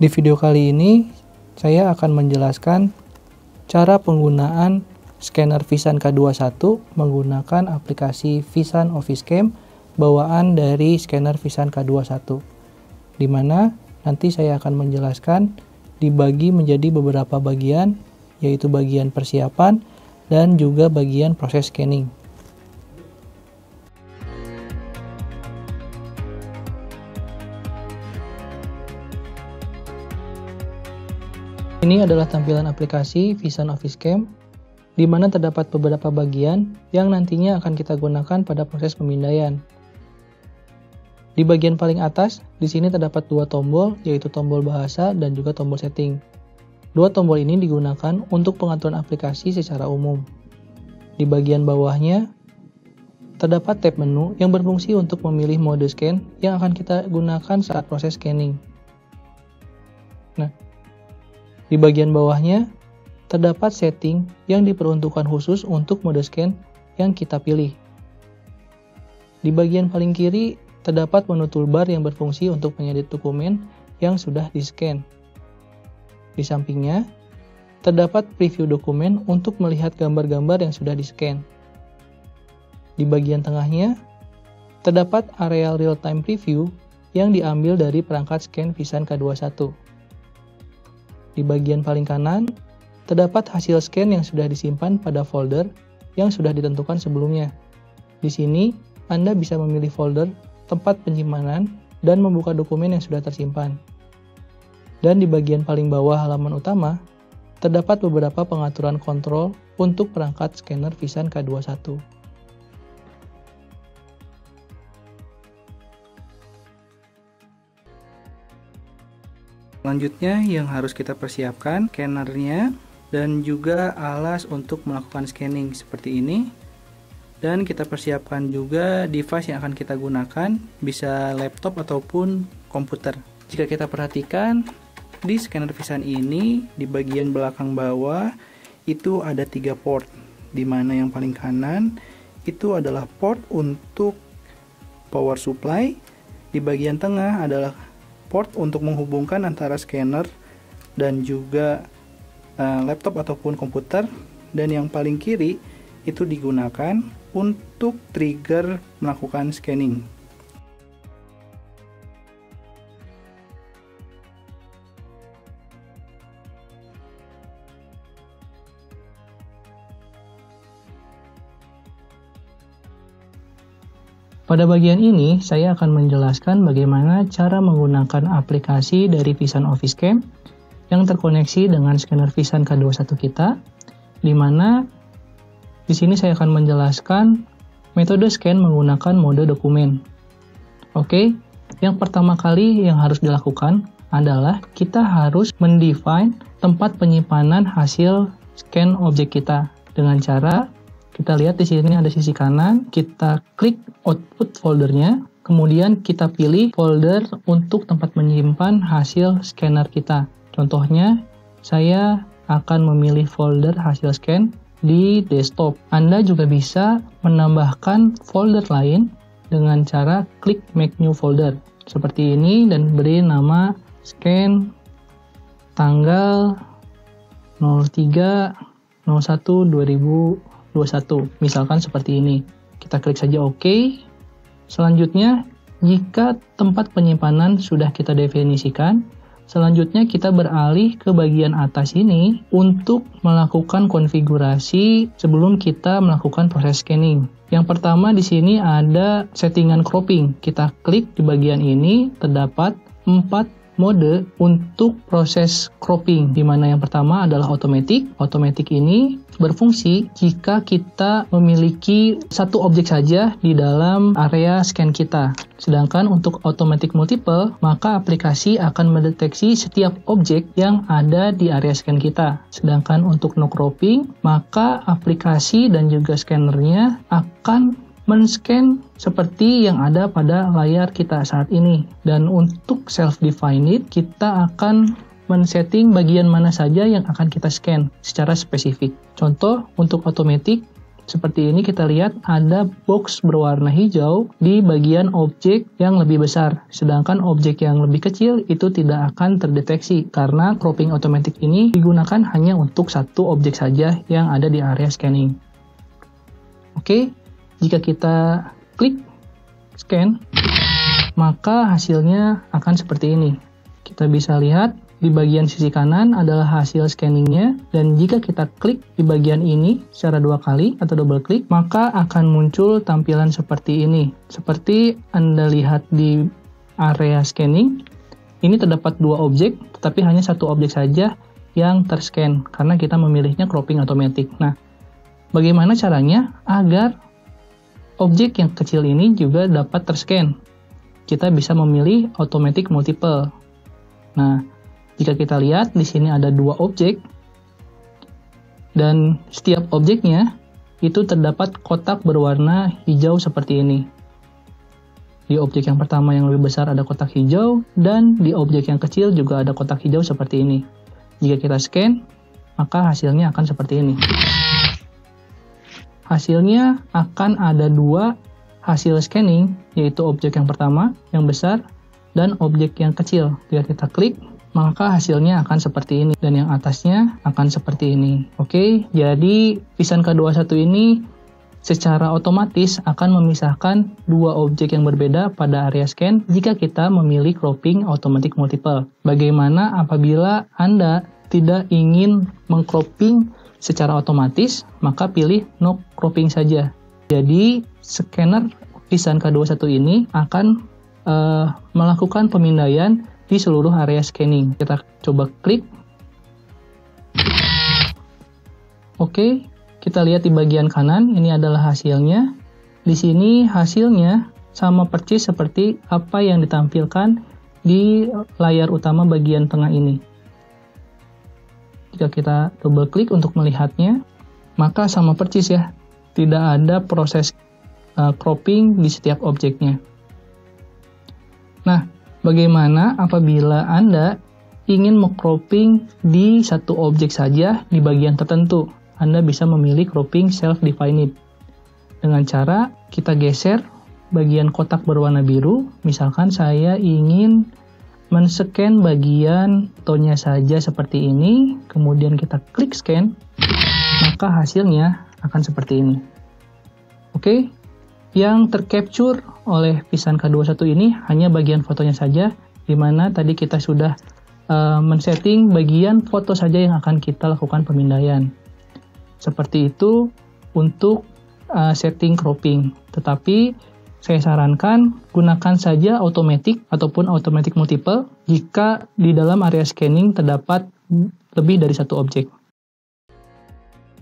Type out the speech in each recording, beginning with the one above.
Di video kali ini, saya akan menjelaskan cara penggunaan scanner Visan K21 menggunakan aplikasi Visan Office Cam bawaan dari scanner Visan K21 di mana nanti saya akan menjelaskan dibagi menjadi beberapa bagian yaitu bagian persiapan dan juga bagian proses scanning. Ini adalah tampilan aplikasi Vision Office Cam, di mana terdapat beberapa bagian yang nantinya akan kita gunakan pada proses pemindaian. Di bagian paling atas, di sini terdapat dua tombol, yaitu tombol bahasa dan juga tombol setting. Dua tombol ini digunakan untuk pengaturan aplikasi secara umum. Di bagian bawahnya, terdapat tab menu yang berfungsi untuk memilih mode scan yang akan kita gunakan saat proses scanning. Nah, di bagian bawahnya, terdapat setting yang diperuntukkan khusus untuk mode scan yang kita pilih. Di bagian paling kiri, terdapat menu toolbar yang berfungsi untuk mengedit dokumen yang sudah di-scan. Di sampingnya, terdapat preview dokumen untuk melihat gambar-gambar yang sudah di-scan. Di bagian tengahnya, terdapat area real-time preview yang diambil dari perangkat scan Visan K21. Di bagian paling kanan, terdapat hasil scan yang sudah disimpan pada folder yang sudah ditentukan sebelumnya. Di sini, Anda bisa memilih folder, tempat penyimpanan, dan membuka dokumen yang sudah tersimpan. Dan di bagian paling bawah halaman utama, terdapat beberapa pengaturan kontrol untuk perangkat scanner Visan K21. Selanjutnya yang harus kita persiapkan scannernya dan juga alas untuk melakukan scanning seperti ini. Dan kita persiapkan juga device yang akan kita gunakan, bisa laptop ataupun komputer. Jika kita perhatikan di scanner Visan ini di bagian belakang bawah itu ada tiga port, di mana yang paling kanan itu adalah port untuk power supply, di bagian tengah adalah port untuk menghubungkan antara scanner dan juga uh, laptop ataupun komputer dan yang paling kiri itu digunakan untuk trigger melakukan scanning. Pada bagian ini, saya akan menjelaskan bagaimana cara menggunakan aplikasi dari Visan Office Cam yang terkoneksi dengan scanner Visan K21 kita, di mana di sini saya akan menjelaskan metode scan menggunakan mode dokumen. Oke, yang pertama kali yang harus dilakukan adalah kita harus mendefine tempat penyimpanan hasil scan objek kita dengan cara kita lihat di sini ada sisi kanan, kita klik output foldernya, kemudian kita pilih folder untuk tempat menyimpan hasil scanner kita. Contohnya, saya akan memilih folder hasil scan di desktop. Anda juga bisa menambahkan folder lain dengan cara klik make new folder seperti ini dan beri nama scan tanggal 03 01 2000 21. Misalkan seperti ini. Kita klik saja OK. Selanjutnya, jika tempat penyimpanan sudah kita definisikan, selanjutnya kita beralih ke bagian atas ini untuk melakukan konfigurasi sebelum kita melakukan proses scanning. Yang pertama di sini ada settingan cropping. Kita klik di bagian ini terdapat 4 mode untuk proses cropping di mana yang pertama adalah automatic. Automatic ini berfungsi jika kita memiliki satu objek saja di dalam area scan kita. Sedangkan untuk automatic multiple, maka aplikasi akan mendeteksi setiap objek yang ada di area scan kita. Sedangkan untuk no cropping, maka aplikasi dan juga scannernya akan men-scan seperti yang ada pada layar kita saat ini. Dan untuk self-defined, kita akan men-setting bagian mana saja yang akan kita scan secara spesifik. Contoh, untuk automatic, seperti ini kita lihat ada box berwarna hijau di bagian objek yang lebih besar. Sedangkan objek yang lebih kecil itu tidak akan terdeteksi karena cropping otomatis ini digunakan hanya untuk satu objek saja yang ada di area scanning. Oke, jika kita klik scan, maka hasilnya akan seperti ini. Kita bisa lihat di bagian sisi kanan adalah hasil scanningnya dan jika kita klik di bagian ini secara dua kali atau double klik maka akan muncul tampilan seperti ini seperti Anda lihat di area scanning ini terdapat dua objek tetapi hanya satu objek saja yang terscan karena kita memilihnya cropping otomatis nah bagaimana caranya agar objek yang kecil ini juga dapat terscan kita bisa memilih automatic multiple nah jika kita lihat di sini ada dua objek dan setiap objeknya itu terdapat kotak berwarna hijau seperti ini. Di objek yang pertama yang lebih besar ada kotak hijau dan di objek yang kecil juga ada kotak hijau seperti ini. Jika kita scan, maka hasilnya akan seperti ini. Hasilnya akan ada dua hasil scanning, yaitu objek yang pertama, yang besar, dan objek yang kecil. Jika kita klik, maka hasilnya akan seperti ini dan yang atasnya akan seperti ini. Oke, jadi Visan K21 ini secara otomatis akan memisahkan dua objek yang berbeda pada area scan jika kita memilih cropping automatic multiple. Bagaimana apabila Anda tidak ingin mengcropping secara otomatis, maka pilih no cropping saja. Jadi, scanner Visan K21 ini akan uh, melakukan pemindaian di seluruh area scanning. Kita coba klik. Oke, kita lihat di bagian kanan, ini adalah hasilnya. Di sini hasilnya sama persis seperti apa yang ditampilkan di layar utama bagian tengah ini. Jika kita double klik untuk melihatnya, maka sama persis ya. Tidak ada proses uh, cropping di setiap objeknya. Nah, Bagaimana apabila Anda ingin mengcropping di satu objek saja di bagian tertentu? Anda bisa memilih cropping self-defined. Dengan cara kita geser bagian kotak berwarna biru, misalkan saya ingin men-scan bagian tonya saja seperti ini, kemudian kita klik scan, maka hasilnya akan seperti ini. Oke, yang tercapture oleh Pisan K21 ini hanya bagian fotonya saja, di mana tadi kita sudah uh, men-setting bagian foto saja yang akan kita lakukan pemindaian. Seperti itu untuk uh, setting cropping. Tetapi saya sarankan gunakan saja automatic ataupun automatic multiple jika di dalam area scanning terdapat lebih dari satu objek.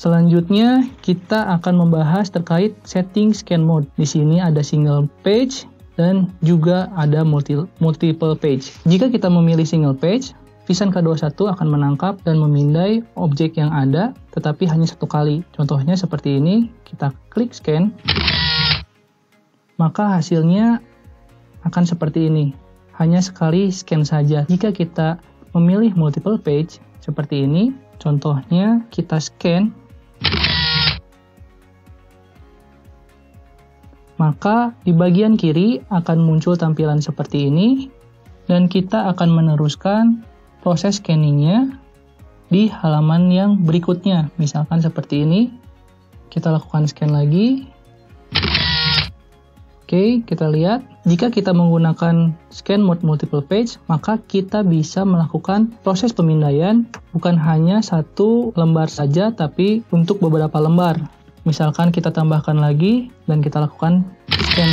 Selanjutnya, kita akan membahas terkait setting scan mode. Di sini ada single page dan juga ada multi, multiple page. Jika kita memilih single page, Vision K21 akan menangkap dan memindai objek yang ada, tetapi hanya satu kali. Contohnya seperti ini, kita klik scan, maka hasilnya akan seperti ini. Hanya sekali scan saja. Jika kita memilih multiple page, seperti ini, contohnya kita scan Maka di bagian kiri akan muncul tampilan seperti ini dan kita akan meneruskan proses scanningnya di halaman yang berikutnya. Misalkan seperti ini, kita lakukan scan lagi. Oke, kita lihat. Jika kita menggunakan scan mode multiple page, maka kita bisa melakukan proses pemindaian bukan hanya satu lembar saja, tapi untuk beberapa lembar. Misalkan kita tambahkan lagi dan kita lakukan scan.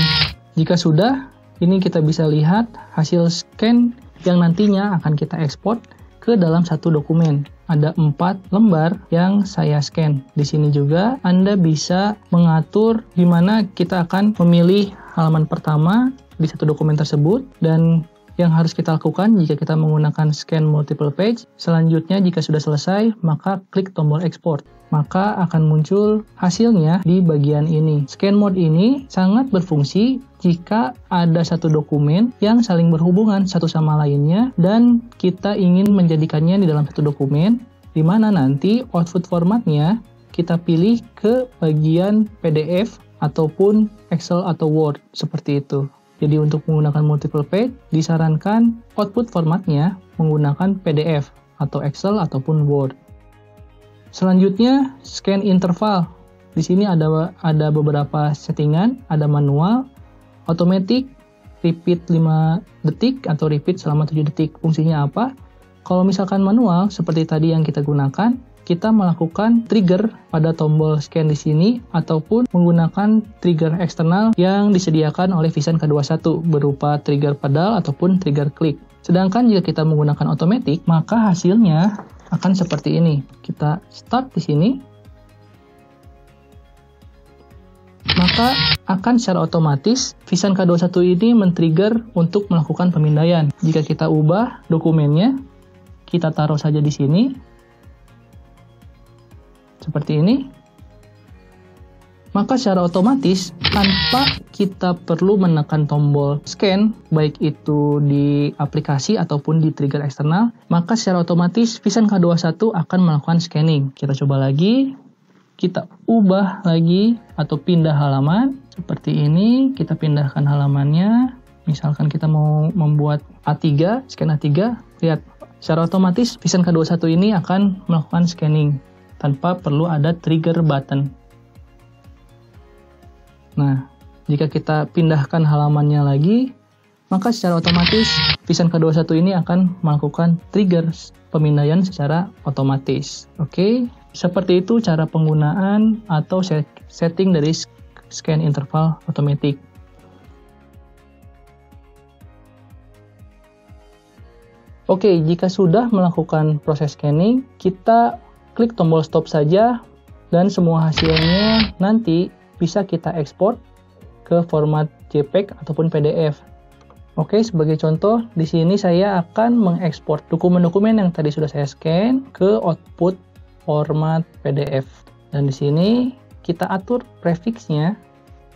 Jika sudah, ini kita bisa lihat hasil scan yang nantinya akan kita ekspor ke dalam satu dokumen. Ada empat lembar yang saya scan. Di sini juga Anda bisa mengatur di mana kita akan memilih halaman pertama di satu dokumen tersebut dan yang harus kita lakukan jika kita menggunakan scan multiple page. Selanjutnya jika sudah selesai, maka klik tombol export. Maka akan muncul hasilnya di bagian ini. Scan mode ini sangat berfungsi jika ada satu dokumen yang saling berhubungan satu sama lainnya dan kita ingin menjadikannya di dalam satu dokumen di mana nanti output formatnya kita pilih ke bagian PDF ataupun Excel atau Word seperti itu. Jadi untuk menggunakan multiple page, disarankan output formatnya menggunakan PDF atau Excel ataupun Word. Selanjutnya, scan interval. Di sini ada ada beberapa settingan, ada manual, automatic, repeat 5 detik atau repeat selama 7 detik. Fungsinya apa? Kalau misalkan manual seperti tadi yang kita gunakan, kita melakukan trigger pada tombol scan di sini ataupun menggunakan trigger eksternal yang disediakan oleh Vision K21 berupa trigger pedal ataupun trigger klik. Sedangkan jika kita menggunakan otomatis, maka hasilnya akan seperti ini. Kita start di sini. Maka akan secara otomatis Vision K21 ini men-trigger untuk melakukan pemindaian. Jika kita ubah dokumennya, kita taruh saja di sini seperti ini, maka secara otomatis tanpa kita perlu menekan tombol scan, baik itu di aplikasi ataupun di trigger eksternal, maka secara otomatis Vision K21 akan melakukan scanning. Kita coba lagi, kita ubah lagi atau pindah halaman seperti ini, kita pindahkan halamannya. Misalkan kita mau membuat A3, scan A3, lihat secara otomatis Vision K21 ini akan melakukan scanning tanpa perlu ada trigger button. Nah, jika kita pindahkan halamannya lagi, maka secara otomatis Vision K21 ini akan melakukan trigger pemindaian secara otomatis. Oke, seperti itu cara penggunaan atau setting dari scan interval otomatis. Oke, jika sudah melakukan proses scanning, kita klik tombol stop saja dan semua hasilnya nanti bisa kita ekspor ke format JPEG ataupun PDF. Oke, sebagai contoh, di sini saya akan mengekspor dokumen-dokumen yang tadi sudah saya scan ke output format PDF. Dan di sini kita atur prefixnya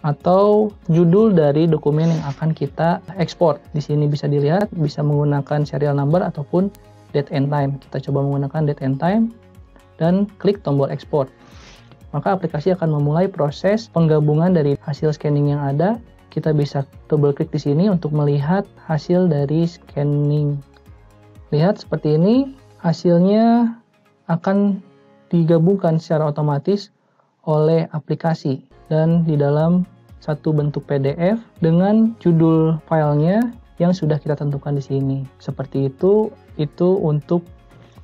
atau judul dari dokumen yang akan kita ekspor. Di sini bisa dilihat, bisa menggunakan serial number ataupun date and time. Kita coba menggunakan date and time dan klik tombol ekspor. Maka aplikasi akan memulai proses penggabungan dari hasil scanning yang ada. Kita bisa double klik di sini untuk melihat hasil dari scanning. Lihat seperti ini, hasilnya akan digabungkan secara otomatis oleh aplikasi dan di dalam satu bentuk PDF dengan judul filenya yang sudah kita tentukan di sini. Seperti itu, itu untuk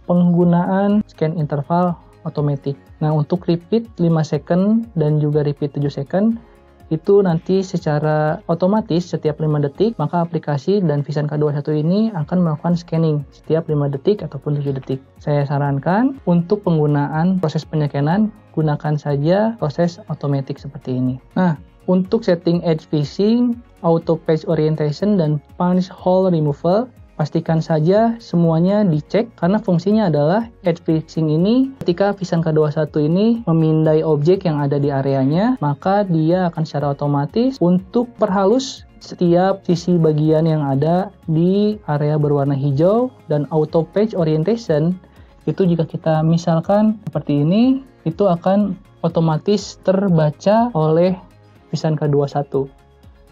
penggunaan scan interval otomatis. Nah, untuk repeat 5 second dan juga repeat 7 second itu nanti secara otomatis setiap 5 detik maka aplikasi dan Vision K21 ini akan melakukan scanning setiap 5 detik ataupun 7 detik. Saya sarankan untuk penggunaan proses penyekenan gunakan saja proses otomatis seperti ini. Nah, untuk setting edge fishing, auto page orientation dan punch hole removal Pastikan saja semuanya dicek karena fungsinya adalah edge fixing ini ketika Vision K21 ini memindai objek yang ada di areanya, maka dia akan secara otomatis untuk perhalus setiap sisi bagian yang ada di area berwarna hijau dan auto page orientation. Itu jika kita misalkan seperti ini itu akan otomatis terbaca oleh Vision K21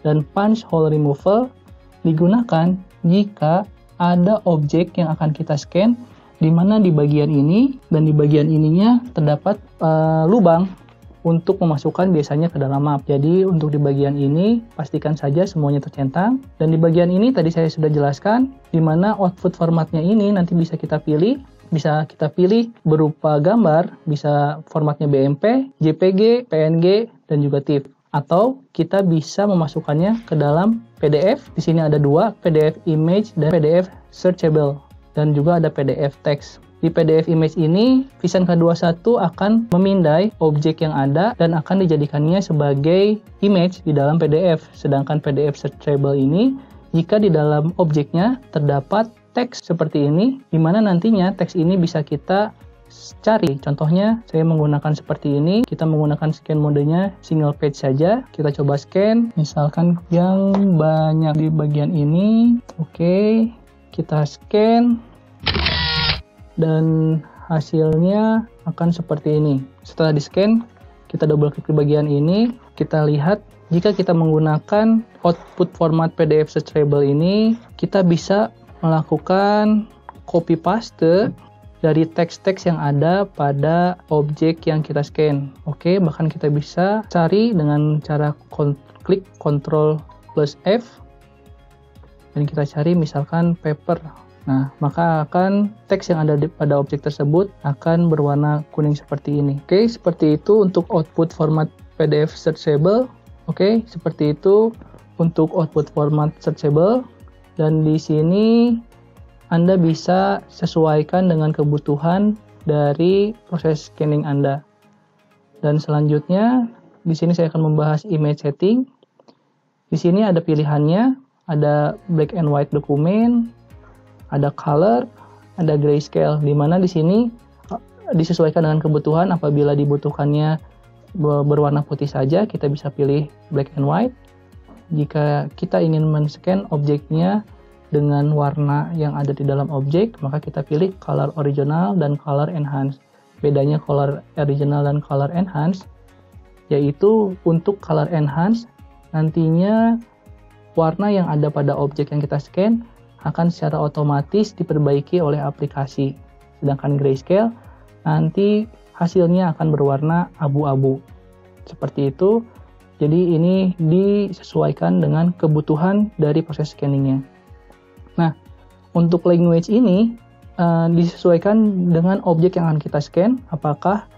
dan punch hole removal digunakan jika ada objek yang akan kita scan di mana di bagian ini dan di bagian ininya terdapat uh, lubang untuk memasukkan biasanya ke dalam map. Jadi untuk di bagian ini pastikan saja semuanya tercentang. Dan di bagian ini tadi saya sudah jelaskan di mana output formatnya ini nanti bisa kita pilih. Bisa kita pilih berupa gambar, bisa formatnya BMP, JPG, PNG, dan juga TIFF atau kita bisa memasukkannya ke dalam PDF. Di sini ada dua, PDF image dan PDF searchable dan juga ada PDF text. Di PDF image ini, Vision K21 akan memindai objek yang ada dan akan dijadikannya sebagai image di dalam PDF. Sedangkan PDF searchable ini, jika di dalam objeknya terdapat teks seperti ini, di mana nantinya teks ini bisa kita cari. Contohnya saya menggunakan seperti ini, kita menggunakan scan modenya single page saja. Kita coba scan, misalkan yang banyak di bagian ini. Oke, kita scan dan hasilnya akan seperti ini. Setelah di-scan, kita double klik di bagian ini, kita lihat jika kita menggunakan output format PDF searchable ini, kita bisa melakukan copy paste dari teks-teks yang ada pada objek yang kita scan. Oke, bahkan kita bisa cari dengan cara klik Ctrl plus F dan kita cari misalkan paper. Nah, maka akan teks yang ada di, pada objek tersebut akan berwarna kuning seperti ini. Oke, seperti itu untuk output format PDF searchable. Oke, seperti itu untuk output format searchable. Dan di sini Anda bisa sesuaikan dengan kebutuhan dari proses scanning Anda. Dan selanjutnya, di sini saya akan membahas image setting. Di sini ada pilihannya, ada black and white dokumen, ada color, ada grayscale. Di mana di sini uh, disesuaikan dengan kebutuhan. Apabila dibutuhkannya berwarna putih saja, kita bisa pilih black and white. Jika kita ingin men-scan objeknya dengan warna yang ada di dalam objek, maka kita pilih color original dan color enhance. Bedanya color original dan color enhance yaitu untuk color enhance nantinya warna yang ada pada objek yang kita scan akan secara otomatis diperbaiki oleh aplikasi. Sedangkan grayscale nanti hasilnya akan berwarna abu-abu. Seperti itu. Jadi ini disesuaikan dengan kebutuhan dari proses scanningnya. Untuk language ini uh, disesuaikan dengan objek yang akan kita scan. Apakah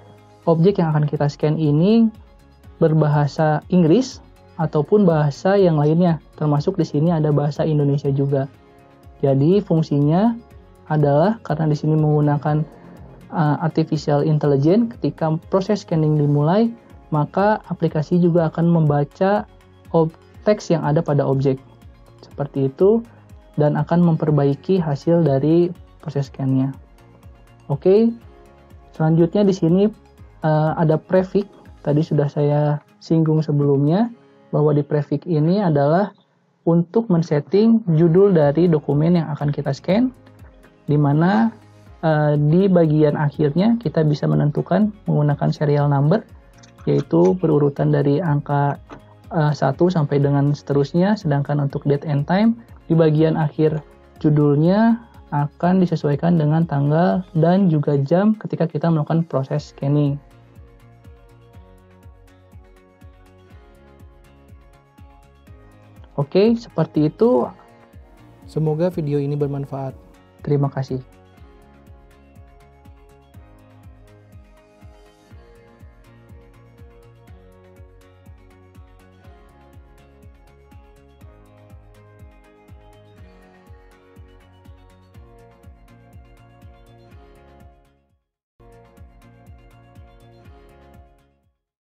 objek yang akan kita scan ini berbahasa Inggris ataupun bahasa yang lainnya. Termasuk di sini ada bahasa Indonesia juga. Jadi fungsinya adalah karena di sini menggunakan uh, artificial intelligence ketika proses scanning dimulai, maka aplikasi juga akan membaca teks yang ada pada objek. Seperti itu dan akan memperbaiki hasil dari proses scan-nya. Oke. Selanjutnya di sini uh, ada prefix tadi sudah saya singgung sebelumnya bahwa di prefix ini adalah untuk men-setting judul dari dokumen yang akan kita scan, di mana uh, di bagian akhirnya kita bisa menentukan menggunakan serial number, yaitu berurutan dari angka uh, eh, 1 sampai dengan seterusnya, sedangkan untuk date and time di bagian akhir judulnya akan disesuaikan dengan tanggal dan juga jam ketika kita melakukan proses scanning. Oke, seperti itu. Semoga video ini bermanfaat. Terima kasih.